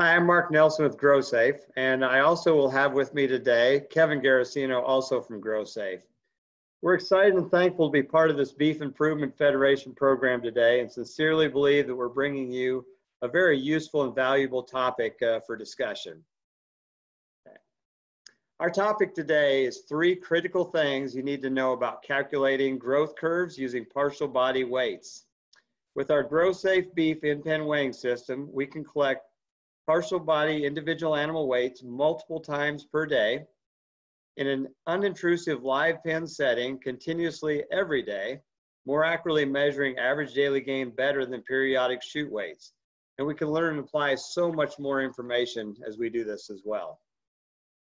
Hi, I'm Mark Nelson with GrowSafe, and I also will have with me today Kevin Garasino, also from GrowSafe. We're excited and thankful to be part of this Beef Improvement Federation program today and sincerely believe that we're bringing you a very useful and valuable topic uh, for discussion. Our topic today is three critical things you need to know about calculating growth curves using partial body weights. With our GrowSafe beef in-pen weighing system, we can collect partial body individual animal weights multiple times per day in an unintrusive live pen setting continuously every day, more accurately measuring average daily gain better than periodic chute weights. And we can learn and apply so much more information as we do this as well.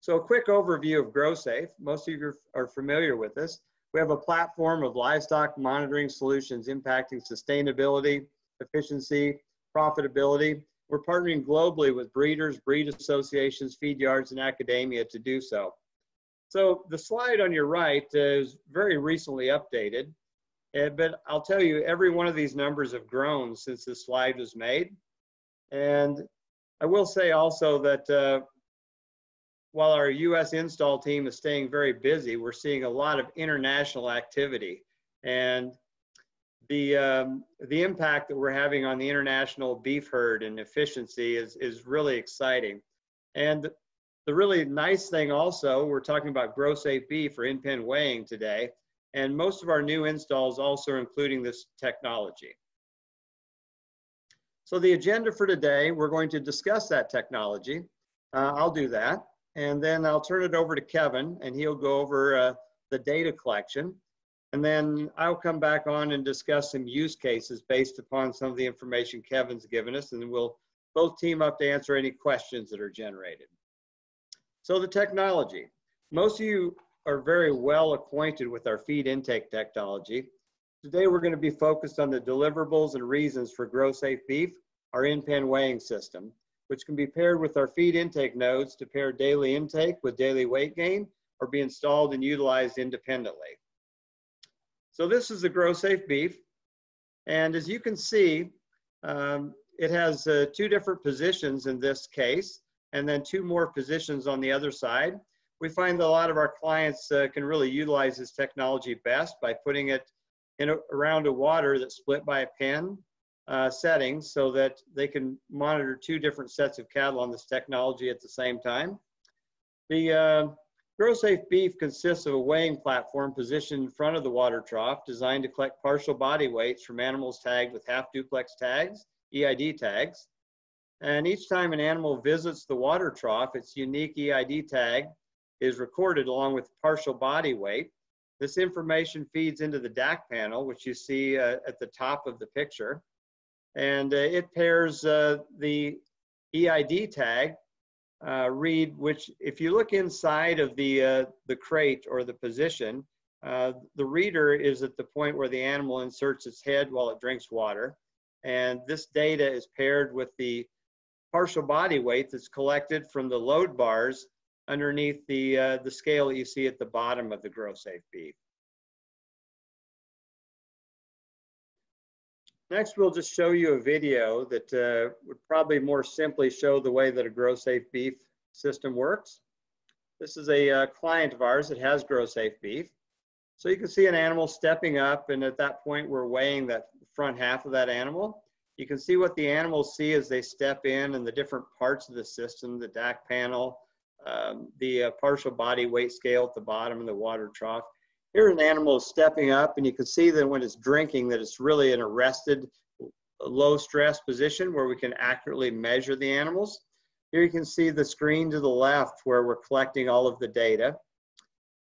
So a quick overview of GrowSafe. Most of you are familiar with this. We have a platform of livestock monitoring solutions impacting sustainability, efficiency, profitability. We're partnering globally with breeders, breed associations, feed yards, and academia to do so. So the slide on your right is very recently updated, eh, but I'll tell you, every one of these numbers have grown since this slide was made. And I will say also that uh, while our US install team is staying very busy, we're seeing a lot of international activity. And the, um, the impact that we're having on the international beef herd and efficiency is, is really exciting. And the really nice thing also, we're talking about GrowSafe beef for in-pen weighing today, and most of our new installs also including this technology. So the agenda for today, we're going to discuss that technology. Uh, I'll do that. And then I'll turn it over to Kevin and he'll go over uh, the data collection. And then I'll come back on and discuss some use cases based upon some of the information Kevin's given us. And then we'll both team up to answer any questions that are generated. So the technology. Most of you are very well acquainted with our feed intake technology. Today we're going to be focused on the deliverables and reasons for GrowSafe Beef, our in-pen weighing system which can be paired with our feed intake nodes to pair daily intake with daily weight gain or be installed and utilized independently. So this is the GrowSafe beef. And as you can see, um, it has uh, two different positions in this case, and then two more positions on the other side. We find that a lot of our clients uh, can really utilize this technology best by putting it in a, around a water that's split by a pen uh, settings so that they can monitor two different sets of cattle on this technology at the same time. The uh, GrowSafe beef consists of a weighing platform positioned in front of the water trough designed to collect partial body weights from animals tagged with half duplex tags, EID tags. And each time an animal visits the water trough, its unique EID tag is recorded along with partial body weight. This information feeds into the DAC panel, which you see uh, at the top of the picture and uh, it pairs uh, the EID tag uh, read, which if you look inside of the, the crate or the position, the reader is at the point where the animal inserts its head while it drinks water. And this data is paired with the partial body weight that's collected from the load bars underneath the, uh, the scale that you see at the bottom of the GrowSafe beef. Next, we'll just show you a video that uh, would probably more simply show the way that a GrowSafe beef system works. This is a uh, client of ours that has GrowSafe beef. So you can see an animal stepping up and at that point we're weighing that front half of that animal. You can see what the animals see as they step in and the different parts of the system, the DAC panel, um, the uh, partial body weight scale at the bottom and the water trough. Here an animal is stepping up and you can see that when it's drinking that it's really an arrested low stress position where we can accurately measure the animals. Here you can see the screen to the left where we're collecting all of the data.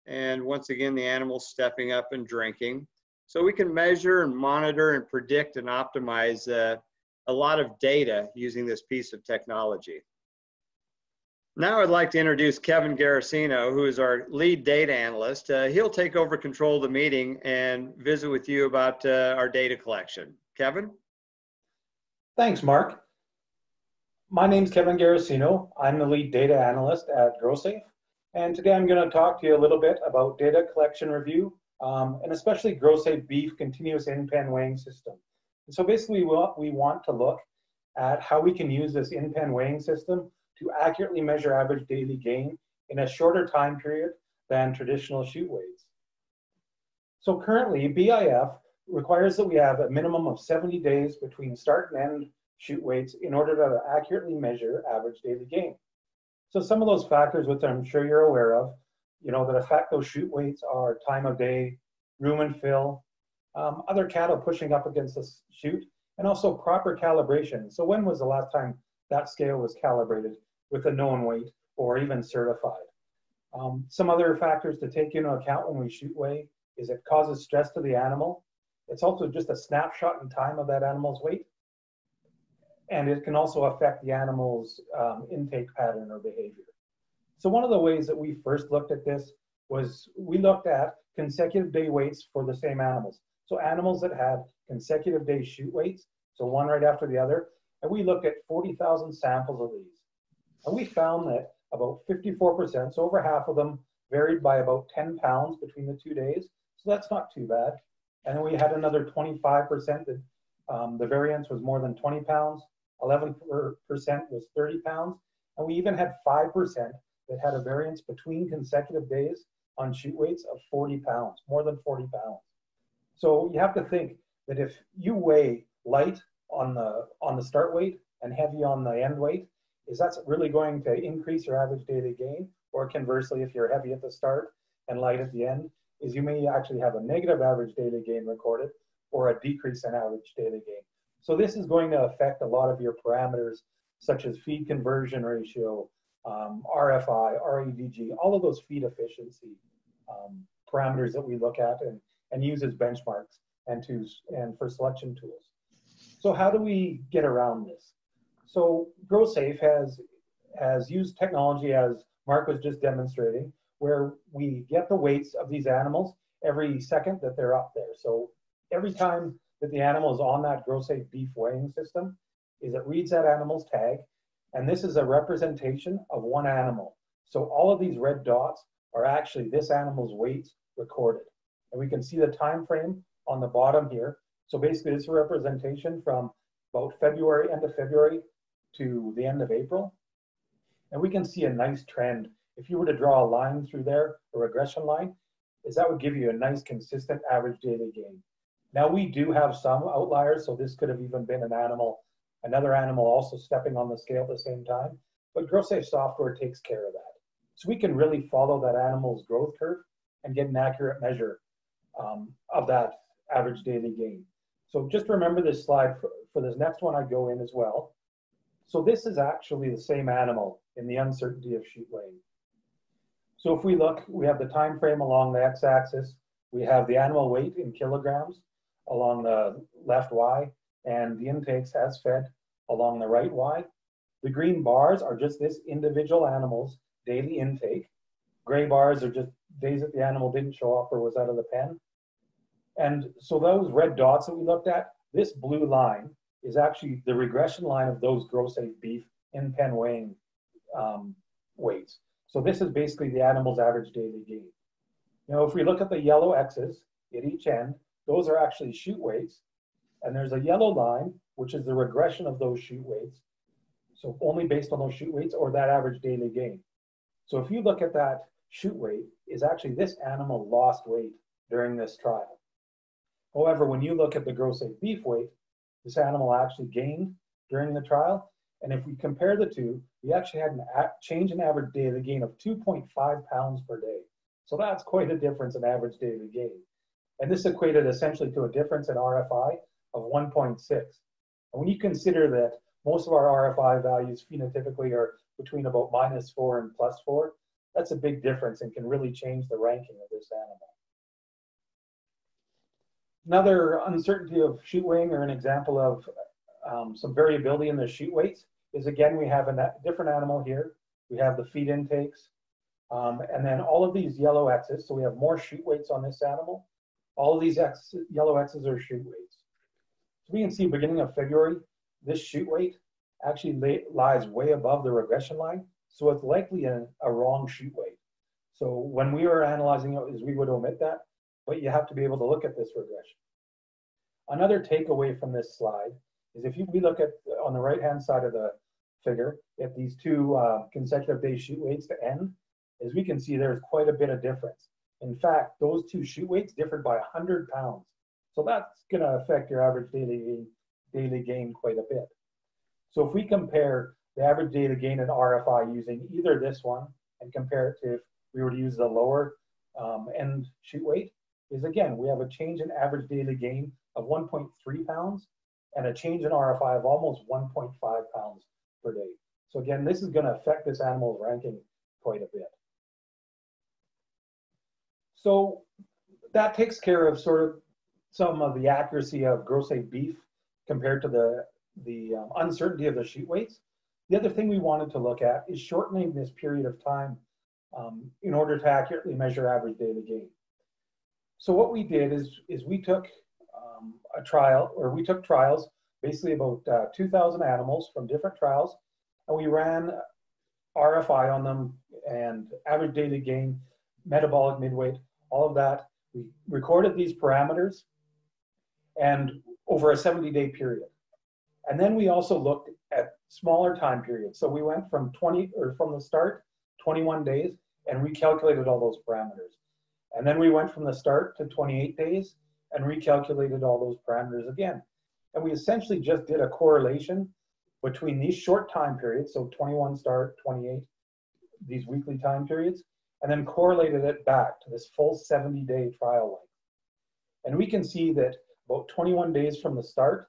And once again, the animal's stepping up and drinking. So we can measure and monitor and predict and optimize uh, a lot of data using this piece of technology. Now I'd like to introduce Kevin Garasino, who is our lead data analyst. Uh, he'll take over control of the meeting and visit with you about uh, our data collection. Kevin? Thanks, Mark. My name is Kevin Garasino. I'm the lead data analyst at GrowSafe. And today I'm going to talk to you a little bit about data collection review, um, and especially GrowSafe beef continuous in-pen weighing system. And so basically what we want to look at how we can use this in-pen weighing system to accurately measure average daily gain in a shorter time period than traditional chute weights. So currently, BIF requires that we have a minimum of 70 days between start and end chute weights in order to accurately measure average daily gain. So some of those factors, which I'm sure you're aware of, you know, that affect those chute weights are time of day, rumen fill, um, other cattle pushing up against the chute, and also proper calibration. So when was the last time that scale was calibrated with a known weight or even certified? Um, some other factors to take into account when we chute weigh is it causes stress to the animal. It's also just a snapshot in time of that animal's weight. And it can also affect the animal's um, intake pattern or behavior. So one of the ways that we first looked at this was we looked at consecutive day weights for the same animals. So animals that had consecutive day chute weights, so one right after the other, and we looked at 40,000 samples of these. And we found that about 54%, so over half of them varied by about 10 pounds between the two days. So that's not too bad. And then we had another 25% that um, the variance was more than 20 pounds, 11% was 30 pounds, and we even had 5% that had a variance between consecutive days on chute weights of 40 pounds, more than 40 pounds. So you have to think that if you weigh light on the on the start weight and heavy on the end weight, is that's really going to increase your average daily gain? Or conversely, if you're heavy at the start and light at the end, is you may actually have a negative average daily gain recorded or a decrease in average daily gain. So this is going to affect a lot of your parameters such as feed conversion ratio, um, RFI, REDG, all of those feed efficiency um, parameters that we look at and, and use as benchmarks and, to, and for selection tools. So how do we get around this? So GrowSafe has, has used technology as Mark was just demonstrating, where we get the weights of these animals every second that they're up there. So every time that the animal is on that GrowSafe beef weighing system, is it reads that animal's tag, and this is a representation of one animal. So all of these red dots are actually this animal's weight recorded. And we can see the time frame on the bottom here. So basically it's a representation from about February, end of February to the end of April. And we can see a nice trend. If you were to draw a line through there, a regression line, is that would give you a nice consistent average daily gain. Now we do have some outliers, so this could have even been an animal, another animal also stepping on the scale at the same time, but GrowSafe software takes care of that. So we can really follow that animal's growth curve and get an accurate measure um, of that average daily gain. So just remember this slide for, for this next one I go in as well. So this is actually the same animal in the uncertainty of chute weighing. So if we look, we have the time frame along the x-axis, we have the animal weight in kilograms along the left y, and the intakes as fed along the right y. The green bars are just this individual animal's daily intake. Gray bars are just days that the animal didn't show up or was out of the pen. And so those red dots that we looked at, this blue line is actually the regression line of those gross GrowSafe beef in pen weighing um, weights. So this is basically the animal's average daily gain. Now, if we look at the yellow X's at each end, those are actually chute weights. And there's a yellow line, which is the regression of those chute weights. So only based on those chute weights or that average daily gain. So if you look at that chute weight, is actually this animal lost weight during this trial. However, when you look at the gross GrowSafe beef weight, this animal actually gained during the trial. And if we compare the two, we actually had a change in average daily gain of 2.5 pounds per day. So that's quite a difference in average daily gain. And this equated essentially to a difference in RFI of 1.6. And when you consider that most of our RFI values phenotypically are between about minus four and plus four, that's a big difference and can really change the ranking of this animal. Another uncertainty of chute weighing or an example of um, some variability in the chute weights is again, we have a different animal here. We have the feed intakes, um, and then all of these yellow X's, so we have more chute weights on this animal. All of these X, yellow X's are chute weights. So we can see beginning of February, this chute weight actually lay, lies way above the regression line. So it's likely a, a wrong chute weight. So when we were analyzing it, is we would omit that but you have to be able to look at this regression. Another takeaway from this slide is if you, we look at on the right hand side of the figure, if these two uh, consecutive day chute weights to end, as we can see, there's quite a bit of difference. In fact, those two chute weights differed by 100 pounds. So that's going to affect your average daily, daily gain quite a bit. So if we compare the average daily gain in RFI using either this one and compare it to if we were to use the lower um, end chute weight, is again, we have a change in average daily gain of 1.3 pounds and a change in RFI of almost 1.5 pounds per day. So again, this is gonna affect this animal's ranking quite a bit. So that takes care of sort of some of the accuracy of gross beef compared to the, the um, uncertainty of the sheet weights. The other thing we wanted to look at is shortening this period of time um, in order to accurately measure average daily gain. So what we did is, is we took um, a trial, or we took trials, basically about uh, 2,000 animals from different trials, and we ran RFI on them and average daily gain, metabolic midweight, all of that. We recorded these parameters and over a 70 day period. And then we also looked at smaller time periods. So we went from 20 or from the start, 21 days, and recalculated all those parameters. And then we went from the start to 28 days and recalculated all those parameters again. And we essentially just did a correlation between these short time periods, so 21 start, 28, these weekly time periods, and then correlated it back to this full 70 day trial length. And we can see that about 21 days from the start,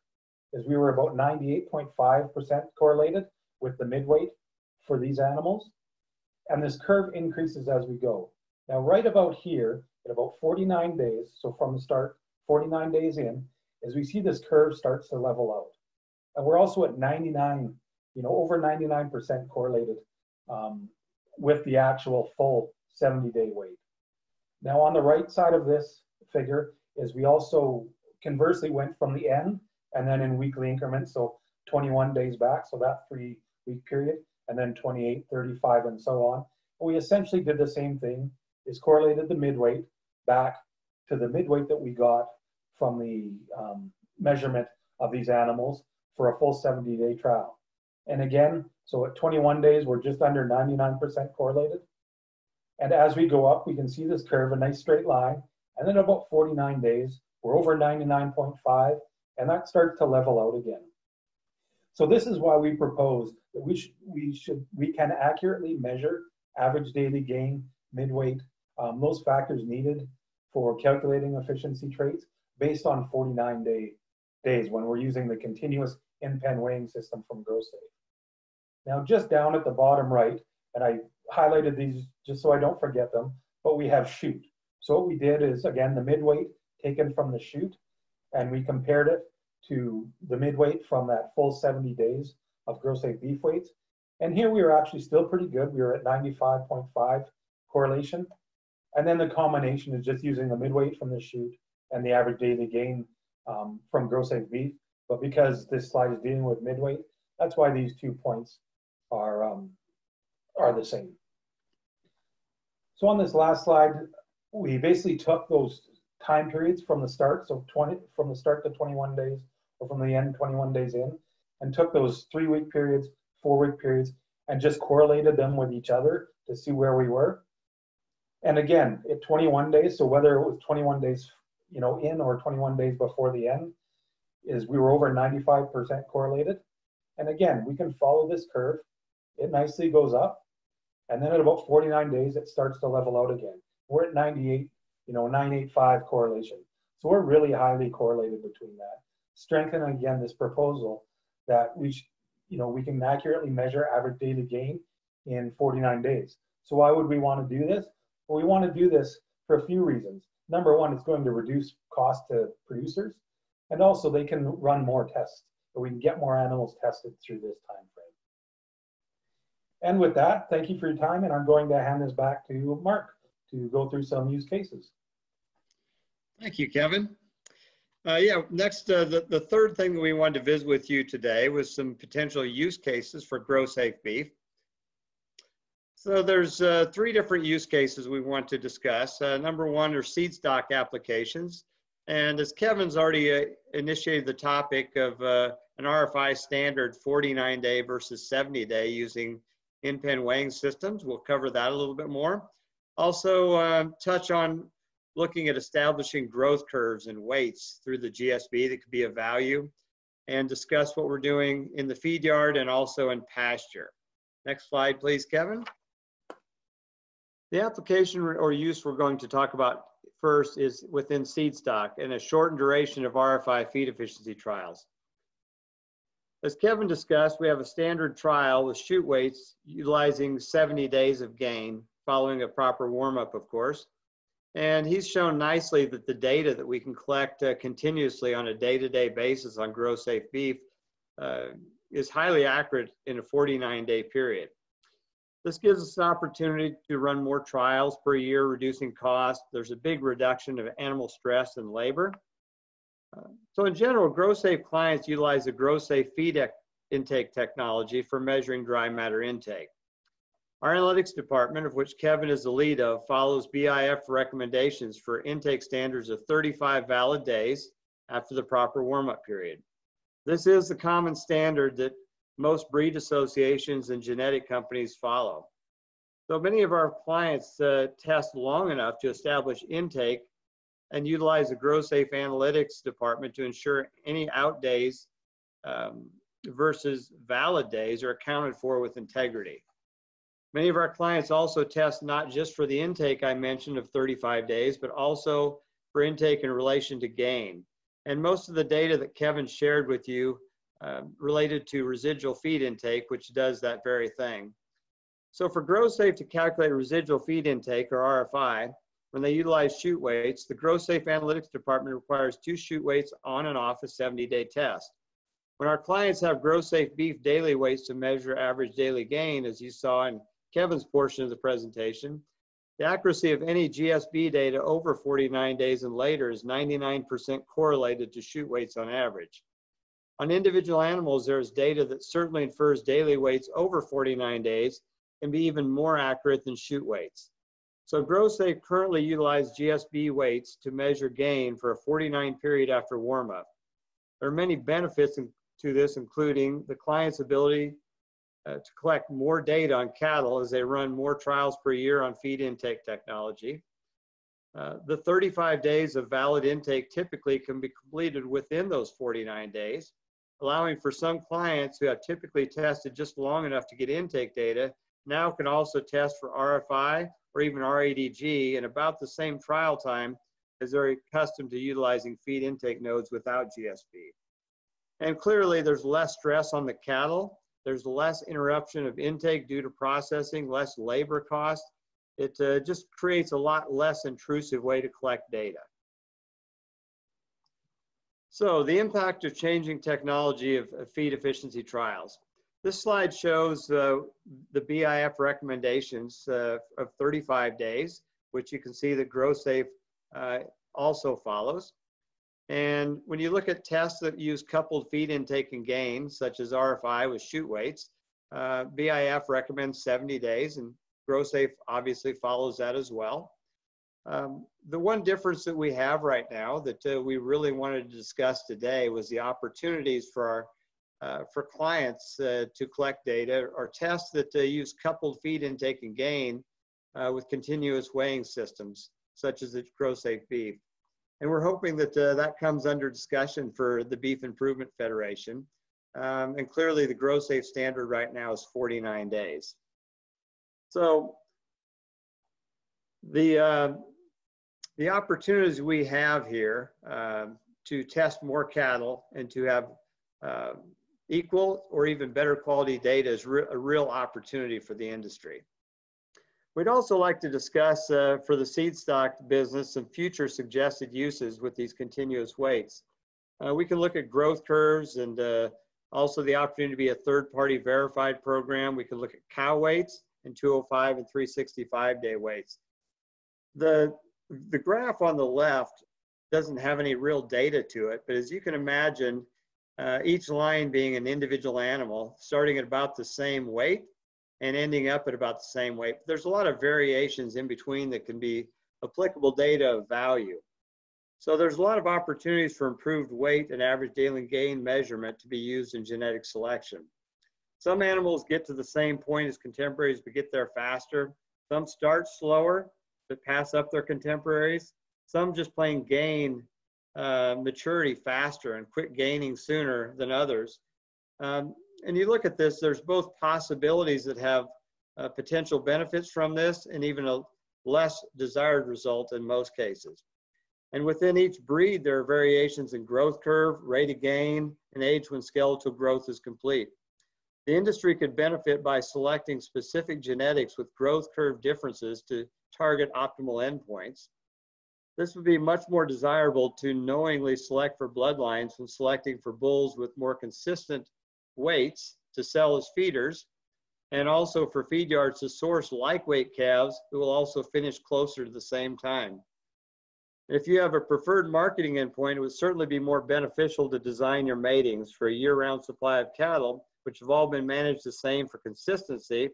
is we were about 98.5% correlated with the midweight for these animals. And this curve increases as we go. Now, right about here, at about 49 days, so from the start, 49 days in, as we see this curve starts to level out. And we're also at 99, you know, over 99% correlated um, with the actual full 70 day weight. Now on the right side of this figure is we also conversely went from the end and then in weekly increments, so 21 days back, so that three week period, and then 28, 35, and so on. We essentially did the same thing, is correlated the midweight back to the midweight that we got from the um, measurement of these animals for a full 70 day trial. And again, so at 21 days, we're just under 99% correlated. And as we go up, we can see this curve, a nice straight line. And then about 49 days, we're over 99.5, and that starts to level out again. So this is why we propose that we, we should we can accurately measure average daily gain, midweight, um, those factors needed for calculating efficiency traits based on 49 day days when we're using the continuous in-pen weighing system from GrowSafe. Now just down at the bottom right, and I highlighted these just so I don't forget them, but we have chute. So what we did is, again, the midweight taken from the chute, and we compared it to the midweight from that full 70 days of GrowSafe beef weights. And here we were actually still pretty good. We were at 95.5 correlation. And then the combination is just using the midweight from the chute and the average daily gain um, from GrowSafe beef. But because this slide is dealing with midweight, that's why these two points are, um, are the same. So on this last slide, we basically took those time periods from the start, so 20 from the start to 21 days, or from the end 21 days in, and took those three week periods, four week periods, and just correlated them with each other to see where we were. And again, at 21 days, so whether it was 21 days, you know, in or 21 days before the end, is we were over 95% correlated. And again, we can follow this curve. It nicely goes up and then at about 49 days, it starts to level out again. We're at 98, you know, 985 correlation. So we're really highly correlated between that. Strengthen again this proposal that we, you know, we can accurately measure average daily gain in 49 days. So why would we want to do this? Well, we want to do this for a few reasons. Number one, it's going to reduce cost to producers, and also they can run more tests, so we can get more animals tested through this time frame. And with that, thank you for your time, and I'm going to hand this back to Mark to go through some use cases. Thank you, Kevin. Uh, yeah, next, uh, the, the third thing that we wanted to visit with you today was some potential use cases for GrowSafe beef. So there's uh, three different use cases we want to discuss. Uh, number one are seed stock applications. And as Kevin's already uh, initiated the topic of uh, an RFI standard 49 day versus 70 day using in-pen weighing systems, we'll cover that a little bit more. Also uh, touch on looking at establishing growth curves and weights through the GSB that could be of value and discuss what we're doing in the feed yard and also in pasture. Next slide, please, Kevin. The application or use we're going to talk about first is within seed stock and a shortened duration of RFI feed efficiency trials. As Kevin discussed, we have a standard trial with chute weights utilizing 70 days of gain following a proper warm-up, of course. And he's shown nicely that the data that we can collect uh, continuously on a day-to-day -day basis on GrowSafe beef uh, is highly accurate in a 49-day period. This gives us an opportunity to run more trials per year, reducing costs. There's a big reduction of animal stress and labor. Uh, so in general, GrowSafe clients utilize the GrowSafe feed intake technology for measuring dry matter intake. Our analytics department, of which Kevin is the lead of, follows BIF recommendations for intake standards of 35 valid days after the proper warm-up period. This is the common standard that most breed associations and genetic companies follow. So many of our clients uh, test long enough to establish intake and utilize the GrowSafe analytics department to ensure any out days um, versus valid days are accounted for with integrity. Many of our clients also test not just for the intake I mentioned of 35 days, but also for intake in relation to gain. And most of the data that Kevin shared with you um, related to residual feed intake, which does that very thing. So for GrowSafe to calculate residual feed intake, or RFI, when they utilize chute weights, the GrowSafe Analytics Department requires two chute weights on and off a 70-day test. When our clients have GrowSafe beef daily weights to measure average daily gain, as you saw in Kevin's portion of the presentation, the accuracy of any GSB data over 49 days and later is 99% correlated to chute weights on average. On individual animals, there's data that certainly infers daily weights over 49 days can be even more accurate than chute weights. So GrowSafe currently utilize GSB weights to measure gain for a 49 period after warm-up. There are many benefits to this, including the client's ability uh, to collect more data on cattle as they run more trials per year on feed intake technology. Uh, the 35 days of valid intake typically can be completed within those 49 days allowing for some clients who have typically tested just long enough to get intake data now can also test for RFI or even RADG in about the same trial time as they're accustomed to utilizing feed intake nodes without GSB. And clearly there's less stress on the cattle. There's less interruption of intake due to processing, less labor cost. It uh, just creates a lot less intrusive way to collect data. So the impact of changing technology of, of feed efficiency trials. This slide shows uh, the BIF recommendations uh, of 35 days, which you can see that GrowSafe uh, also follows. And when you look at tests that use coupled feed intake and gain, such as RFI with chute weights, uh, BIF recommends 70 days, and GrowSafe obviously follows that as well. Um, the one difference that we have right now that uh, we really wanted to discuss today was the opportunities for our uh, for clients uh, to collect data or tests that uh, use coupled feed intake and gain uh, with continuous weighing systems, such as the GrowSafe Beef. And we're hoping that uh, that comes under discussion for the Beef Improvement Federation. Um, and clearly the GrowSafe standard right now is 49 days. So the the opportunities we have here um, to test more cattle and to have uh, equal or even better quality data is re a real opportunity for the industry. We'd also like to discuss uh, for the seed stock business some future suggested uses with these continuous weights. Uh, we can look at growth curves and uh, also the opportunity to be a third party verified program. We can look at cow weights and 205 and 365 day weights the the graph on the left doesn't have any real data to it, but as you can imagine, uh, each line being an individual animal, starting at about the same weight and ending up at about the same weight. There's a lot of variations in between that can be applicable data of value. So there's a lot of opportunities for improved weight and average daily gain measurement to be used in genetic selection. Some animals get to the same point as contemporaries but get there faster. Some start slower but pass up their contemporaries. Some just plain gain uh, maturity faster and quit gaining sooner than others. Um, and you look at this, there's both possibilities that have uh, potential benefits from this and even a less desired result in most cases. And within each breed, there are variations in growth curve, rate of gain, and age when skeletal growth is complete. The industry could benefit by selecting specific genetics with growth curve differences to target optimal endpoints. This would be much more desirable to knowingly select for bloodlines when selecting for bulls with more consistent weights to sell as feeders, and also for feed yards to source like weight calves who will also finish closer to the same time. If you have a preferred marketing endpoint, it would certainly be more beneficial to design your matings for a year-round supply of cattle, which have all been managed the same for consistency,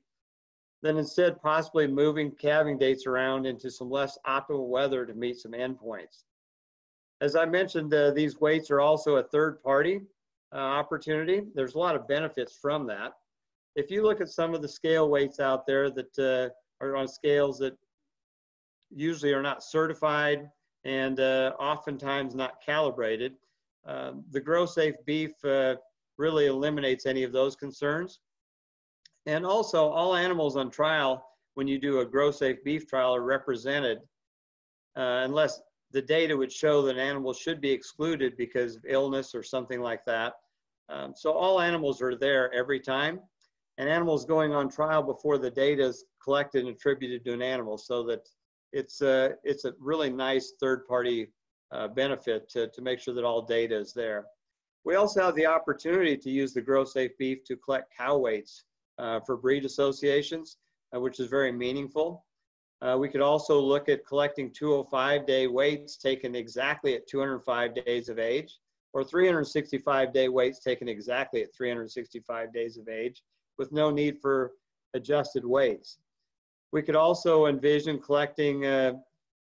than instead possibly moving calving dates around into some less optimal weather to meet some endpoints. As I mentioned, uh, these weights are also a third party uh, opportunity. There's a lot of benefits from that. If you look at some of the scale weights out there that uh, are on scales that usually are not certified and uh, oftentimes not calibrated, um, the GrowSafe beef uh, really eliminates any of those concerns. And also, all animals on trial, when you do a GrowSafe beef trial, are represented uh, unless the data would show that an animal should be excluded because of illness or something like that. Um, so all animals are there every time, and animals going on trial before the data is collected and attributed to an animal, so that it's a it's a really nice third-party uh, benefit to to make sure that all data is there. We also have the opportunity to use the GrowSafe beef to collect cow weights uh, for breed associations, uh, which is very meaningful. Uh, we could also look at collecting 205 day weights taken exactly at 205 days of age or 365 day weights taken exactly at 365 days of age with no need for adjusted weights. We could also envision collecting uh,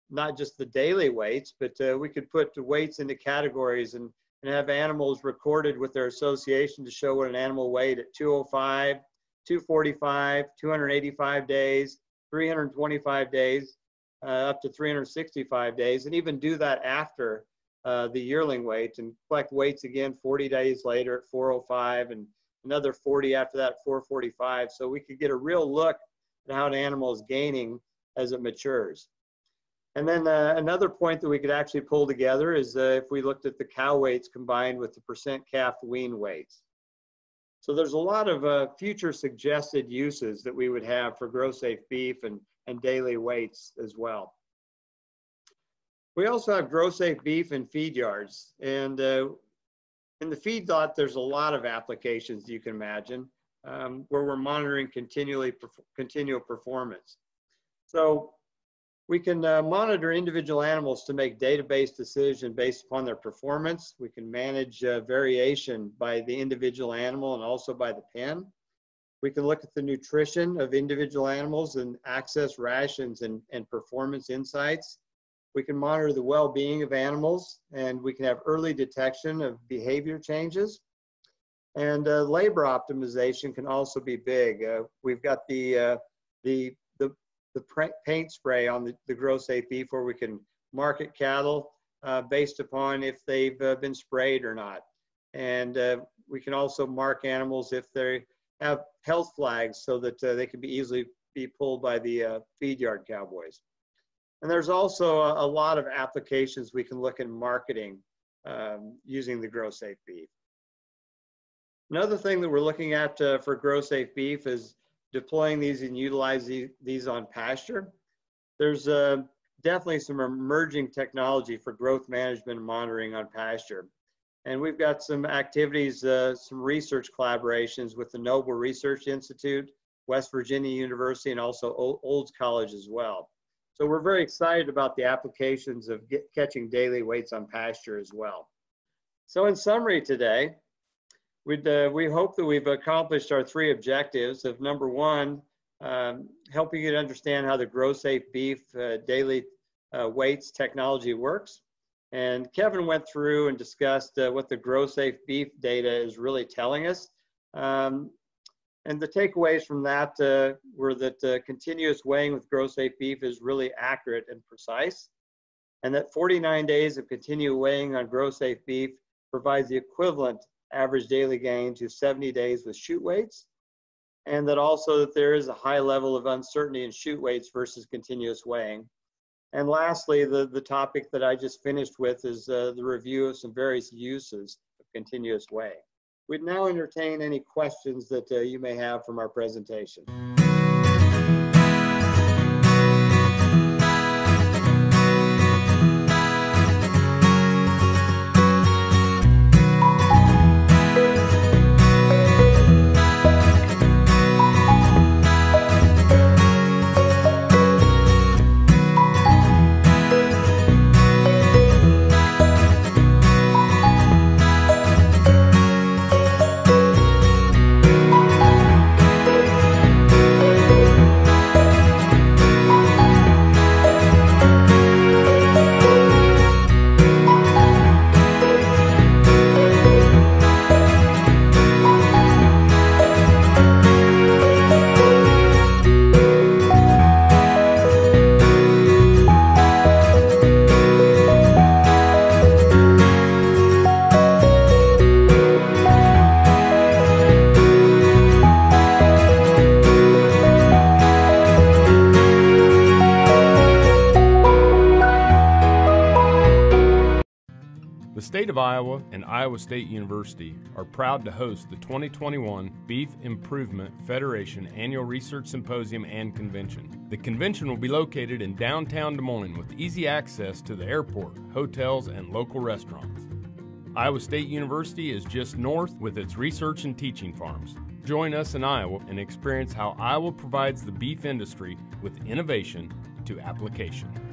not just the daily weights, but uh, we could put the weights into categories and, and have animals recorded with their association to show what an animal weighed at 205, 245, 285 days, 325 days, uh, up to 365 days, and even do that after uh, the yearling weight and collect weights again 40 days later at 405 and another 40 after that 445. So we could get a real look at how an animal is gaining as it matures. And then uh, another point that we could actually pull together is uh, if we looked at the cow weights combined with the percent calf wean weights. So there's a lot of uh, future suggested uses that we would have for GrowSafe beef and, and daily weights as well. We also have GrowSafe beef in feed yards. And uh, in the feed lot, there's a lot of applications you can imagine um, where we're monitoring continually continual performance. So we can uh, monitor individual animals to make database decision based upon their performance. We can manage uh, variation by the individual animal and also by the pen. We can look at the nutrition of individual animals and access rations and, and performance insights. We can monitor the well-being of animals and we can have early detection of behavior changes. And uh, labor optimization can also be big. Uh, we've got the, uh, the the paint spray on the, the GrowSafe beef where we can market cattle uh, based upon if they've uh, been sprayed or not. And uh, we can also mark animals if they have health flags so that uh, they can be easily be pulled by the uh, feed yard cowboys. And there's also a, a, lot of applications we can look in marketing um, using the GrowSafe beef. Another thing that we're looking at uh, for GrowSafe beef is deploying these and utilizing these on pasture. There's uh, definitely some emerging technology for growth management and monitoring on pasture. And we've got some activities, uh, some research collaborations with the Noble Research Institute, West Virginia University, and also Olds College as well. So we're very excited about the applications of get, catching daily weights on pasture as well. So in summary today, uh, we hope that we've accomplished our three objectives of number one, um, helping you to understand how the GrowSafe beef uh, daily uh, weights technology works. And Kevin went through and discussed uh, what the GrowSafe beef data is really telling us. Um, and the takeaways from that uh, were that uh, continuous weighing with GrowSafe beef is really accurate and precise, and that 49 days of continuous weighing on GrowSafe beef provides the equivalent average daily gain to 70 days with chute weights, and that also that there is a high level of uncertainty in chute weights versus continuous weighing. And lastly, the, the topic that I just finished with is uh, the review of some various uses of continuous weighing. We'd now entertain any questions that uh, you may have from our presentation. Iowa and Iowa State University are proud to host the 2021 Beef Improvement Federation Annual Research Symposium and Convention. The convention will be located in downtown Des Moines with easy access to the airport, hotels, and local restaurants. Iowa State University is just north with its research and teaching farms. Join us in Iowa and experience how Iowa provides the beef industry with innovation to application.